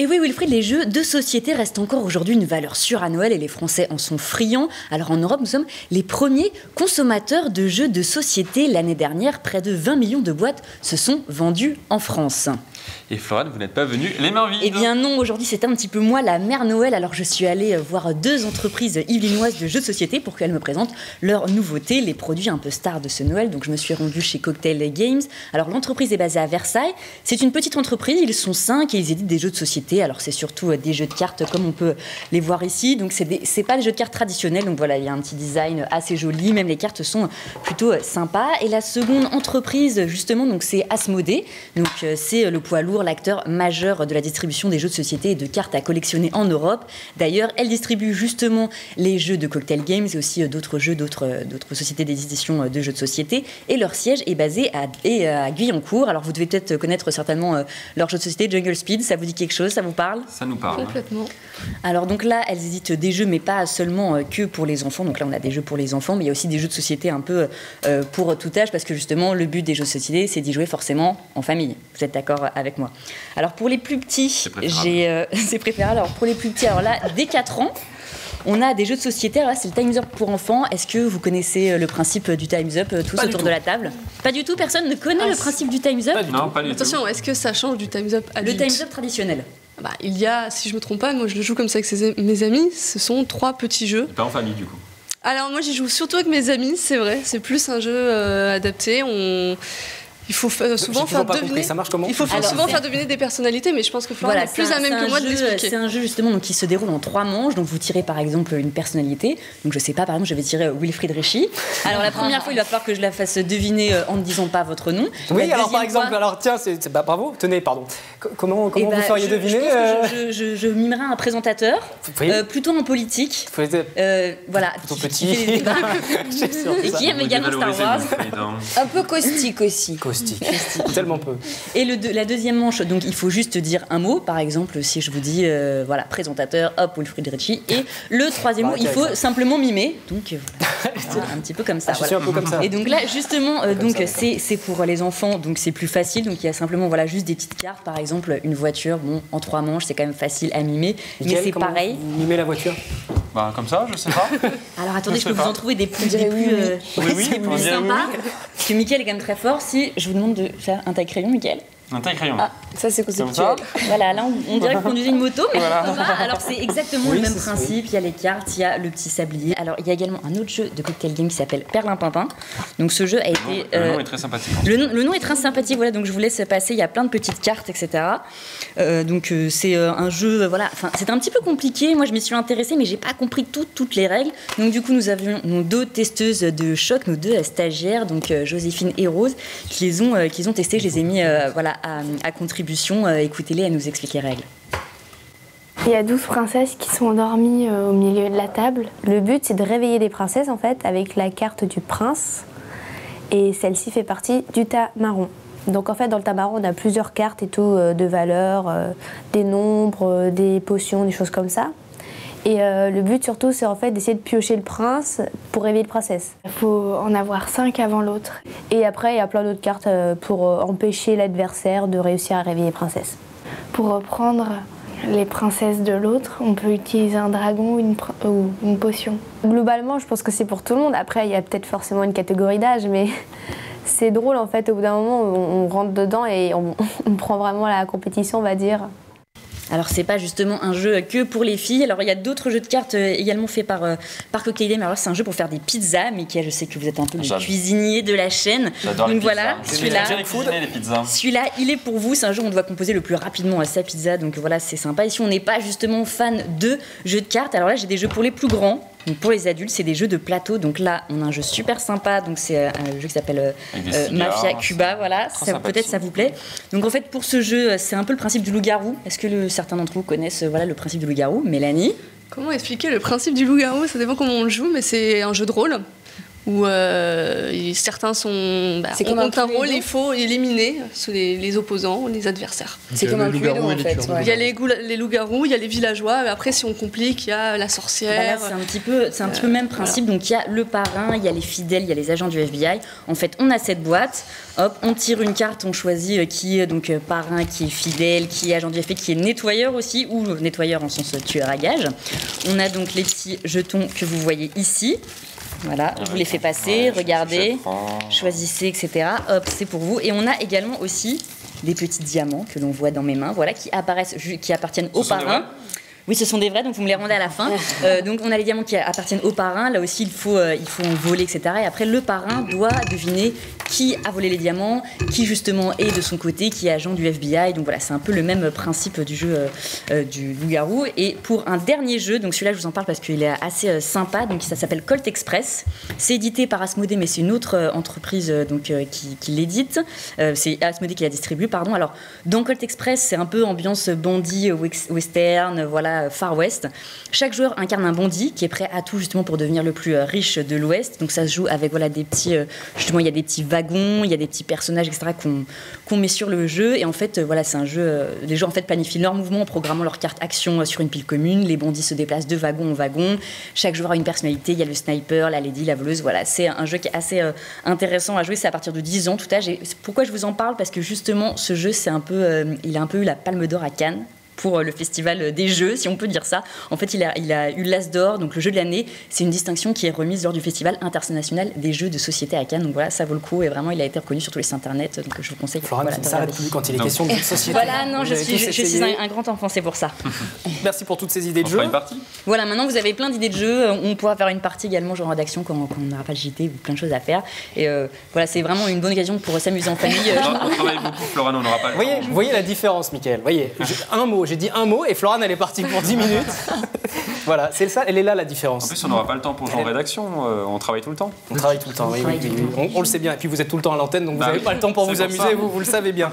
Et oui, Wilfried, les jeux de société restent encore aujourd'hui une valeur sûre à Noël et les Français en sont friands. Alors en Europe, nous sommes les premiers consommateurs de jeux de société. L'année dernière, près de 20 millions de boîtes se sont vendues en France. Et Florane, vous n'êtes pas venue les mains vides Eh bien non, aujourd'hui c'est un petit peu moi la mère Noël. Alors je suis allée euh, voir deux entreprises illinoises de jeux de société pour qu'elles me présentent leurs nouveautés, les produits un peu stars de ce Noël. Donc je me suis rendue chez Cocktail Games. Alors l'entreprise est basée à Versailles. C'est une petite entreprise, ils sont cinq et ils éditent des jeux de société. Alors c'est surtout euh, des jeux de cartes comme on peut les voir ici. Donc c'est des- pas des jeux de cartes traditionnels. Donc voilà, il y a un petit design assez joli. Même les cartes sont plutôt euh, sympas. Et la seconde entreprise justement, donc c'est Asmodée. Donc c'est le poids lourd, l'acteur majeur de la distribution des jeux de société et de cartes à collectionner en Europe. D'ailleurs, elle distribue justement les jeux de Cocktail Games et aussi euh, d'autres jeux d'autres euh, d'autres sociétés d'édition euh, de jeux de société. Et leur siège est basé à, et, à Guyancourt. Alors vous devez peut-être connaître certainement leur jeu de société Jungle Speed. Ça vous dit quelque chose? Ça vous parle? Ça nous parle. Complètement. alors donc là, elles éditent des jeux, mais pas seulement que pour les enfants. Donc là, on a des jeux pour les enfants, mais il y a aussi des jeux de société un peu pour tout âge, parce que justement, le but des jeux de société, c'est d'y jouer forcément en famille. Vous êtes d'accord avec moi? Alors pour les plus petits, préférable. j'ai euh, c'est préférable. Alors pour les plus petits, alors là, dès 4 ans. On a des jeux de société, alors là c'est le Time's Up pour enfants. Est-ce que vous connaissez euh, le principe du Time's Up euh, tous Pas autour de la table? Pas du tout, personne ne connaît Ah, le si. principe du Time's Up? Pas du Non, tout. pas du tout. Attention, est-ce que ça change du Time's Up Le adulte? Time's Up traditionnel. Bah, Il y a, si je me trompe pas, moi je le joue comme ça avec ses- mes amis, ce sont trois petits jeux. Et Pas en famille du coup. Alors moi j'y joue surtout avec mes amis, c'est vrai, c'est plus un jeu euh, adapté. On... Il faut souvent faire deviner. compris, ça marche comment Il faut Alors, souvent faire deviner des personnalités, mais je pense que Florent est plus c'est à un- même que un moi de jeu- l'expliquer. C'est un jeu justement donc, qui se déroule en trois manches. Donc vous tirez par exemple une personnalité. Donc je sais pas, par exemple, je vais tirer Wilfried Ricci. Alors la première fois, il va falloir que je la fasse deviner euh, en ne disant pas votre nom. Oui, La alors par exemple, fois- alors tiens, c'est, c'est- bah, bravo, tenez, pardon. Co- comment eh comment ben, vous feriez je- deviner Je, euh, je, je- je mimerai un présentateur, Oui. euh, plutôt en politique. Euh, voilà, Plutôt petit. qui et qui aime également Star Wars. Un peu caustique aussi. Caustique. Tellement peu. Et le la deuxième manche, donc il faut juste dire un mot. Par exemple, si je vous dis, euh, voilà, présentateur, hop, Wilfried Ricci. Et le troisième Bah, mot, il faut ça. simplement mimer. Donc euh, voilà, Voilà, un petit peu comme ça. Ah, je voilà. suis un peu comme ça. Et donc là, justement, euh, donc c'est c'est pour les enfants, donc c'est plus facile. Donc il y a simplement voilà juste des petites cartes, par exemple une voiture. Bon, en trois manches, c'est quand même facile à mimer, mais c'est pareil. Mimez la voiture? Bah, comme ça, je sais pas. Alors attendez, Je je peux vous en trouver des plus, des plus, oui, oui. euh, Oui, plus sympas. Que Mickaël est très fort. Si je vous demande de faire un taille crayon, Mickaël. Un taille crayon. Ah. Ça, c'est conceptuel. Voilà, là on, on dirait qu'on conduisait une moto, mais Voilà. pourquoi pas Alors c'est exactement Oui, le même principe. Il y a les cartes, il y a le petit sablier. Alors il y a également un autre jeu de cocktail game qui s'appelle Perlin Pimpin. Donc ce jeu a été. Le euh, nom est très sympathique. le nom, le nom est très sympathique, voilà, donc je vous laisse passer. Il y a plein de petites cartes, etc. Euh, donc euh, c'est euh, un jeu, euh, voilà, enfin c'est un petit peu compliqué. Moi je m'y suis intéressée, mais j'ai pas compris toutes toutes les règles. Donc du coup nous avions nos deux testeuses de choc, nos deux euh, stagiaires, donc euh, Joséphine et Rose, qui les ont, euh, qui les ont testés. Je les ai mis, euh, voilà, à, contribution. Euh, Écoutez-les, elles nous expliquent les règles. Il y a 12 princesses qui sont endormies euh, au milieu de la table. Le but, c'est de réveiller les princesses, en fait, avec la carte du prince. Et celle-ci fait partie du tas. Donc, en fait, dans le tas on a plusieurs cartes et tout, euh, de valeurs, euh, des nombres, des potions, des choses comme ça. Et euh, le but, surtout, c'est en fait d'essayer de piocher le prince pour réveiller la princesse. Il faut en avoir 5 avant l'autre. Et après, il y a plein d'autres cartes euh, pour euh, empêcher l'adversaire de réussir à réveiller la princesse. Pour reprendre les princesses de l'autre, on peut utiliser un dragon ou une, pr- ou une potion. Globalement, je pense que c'est pour tout le monde. Après, il y a peut-être forcément une catégorie d'âge, mais c'est drôle en fait. Au bout d'un moment, on, on rentre dedans et on, on prend vraiment la compétition, on va dire. Alors c'est pas justement un jeu que pour les filles. Alors il y a d'autres jeux de cartes euh, également faits par euh, par Game. Alors c'est un jeu pour faire des pizzas, mais qui je sais que vous êtes un peu le cuisinier de la chaîne. J'adore les voilà, celui-là. Celui-là, il est pour vous. C'est un jeu où on doit composer le plus rapidement sa pizza. Donc voilà, c'est sympa. Ici, on n'est pas justement fan de jeux de cartes. Alors là, j'ai des jeux pour les plus grands. Donc pour les adultes, c'est des jeux de plateau. Donc là, on a un jeu super sympa. Donc c'est euh, un jeu qui s'appelle euh, euh, cigares, Mafia c'est Cuba. Voilà, peut-être ça vous plaît. Donc en fait, pour ce jeu, c'est un peu le principe du loup-garou. Est-ce que le- certains d'entre vous connaissent voilà, le principe du loup-garou? Mélanie? Comment expliquer le principe du loup-garou? Ça dépend comment on le joue, mais c'est un jeu de rôle où euh, certains sont, bah, C'est comme ont un rôle il faut éliminer ceux- les, les opposants, les adversaires. C'est comme euh, un Cluedo, en fait, ouais. Il y a les, loups-garous, il y a les villageois, et après si on complique, il y a la Bah là, sorcière. c'est un petit peu, c'est un petit peu le même principe. Donc il y a le parrain, il y a les fidèles, il y a les agents du FBI. En fait, on a cette boîte. Hop, on tire une carte, on choisit euh, qui est donc euh, parrain, qui est fidèle, qui est agent du FBI, qui est nettoyeur aussi, ou nettoyeur en sens tueur à gage. On a donc les petits jetons que vous voyez ici. Voilà, je vous les fais passer, regardez, choisissez, etc. Hop, c'est pour vous. Et on a également aussi des petits diamants que l'on voit dans mes mains, voilà, qui apparaissent, qui appartiennent au sont des parrain. vrais Oui, ce sont des vrais, donc vous me les rendez à la fin. Euh, donc on a les diamants qui appartiennent au parrain. Là aussi, il faut, euh, il faut en voler, etc. Et après, le parrain doit deviner qui a volé les diamants, qui justement est de son côté, qui est agent du FBI. Donc voilà, c'est un peu le même principe du jeu euh, euh, du loup-garou. Et pour un dernier jeu, donc celui-là, je vous en parle parce qu'il est assez euh, sympa. Donc ça s'appelle Colt Express. C'est édité par Asmodée, mais c'est une autre entreprise donc qui, l'édite. C'est Asmodée qui la distribue, pardon. Alors dans Colt Express, c'est un peu ambiance bandit, western, voilà, Far West. Chaque joueur incarne un bandit qui est prêt à tout justement pour devenir le plus riche de l'Ouest. Donc ça se joue avec voilà des petits, justement il y a des petits il y a des petits personnages, etc. qu'on met sur le jeu. Et en fait, euh, voilà, c'est un jeu. euh, les joueurs en fait planifient leurs mouvements en programmant leur carte action euh, sur une pile commune. Les bandits se déplacent de wagon en wagon. Chaque joueur a une personnalité. Il y a le sniper, la lady, la voleuse. Voilà, c'est un jeu qui est assez intéressant à jouer. C'est à partir de 10 ans, tout âge. Et pourquoi je vous en parle? Parce que justement, ce jeu, c'est un peu, il a un peu eu la Palme d'Or à Cannes pour euh, le festival des jeux, si on peut dire ça. En fait, il a, il a eu l'As d'or, donc le jeu de l'année. C'est une distinction qui est remise lors du festival international des jeux de société à Cannes. Donc voilà, ça vaut le coup et vraiment, il a été reconnu sur tous les sites internet. Donc je vous conseille. Florent voilà, ne s'arrête plus quand il est Non. question de société. Voilà, non, Vous je suis, je, je suis un, un grand enfant, c'est pour ça. Merci pour toutes ces idées On de fera jeu. une partie Voilà, maintenant vous avez plein d'idées de jeux. On pourra faire une partie également genre en rédaction quand, quand on n'aura pas le JT ou plein de choses à faire. Et euh, voilà, c'est vraiment une bonne occasion pour s'amuser en famille. Euh, On travaille beaucoup, Florent, on n'aura pas le Vous voyez, temps. vous voyez la différence, Mickaël. Voyez, un mot, j'ai dit un mot et Florane elle est partie pour 10 minutes. voilà, c'est ça, elle est là la En différence. plus, on n'aura pas le temps pour jouer en rédaction, euh, on travaille tout le temps. On travaille tout le temps, oui, oui, oui, oui. On, on le sait bien. Et puis vous êtes tout le temps à l'antenne, donc vous Bah n'avez oui, pas le temps pour vous pour amuser, ça. vous, vous le savez bien.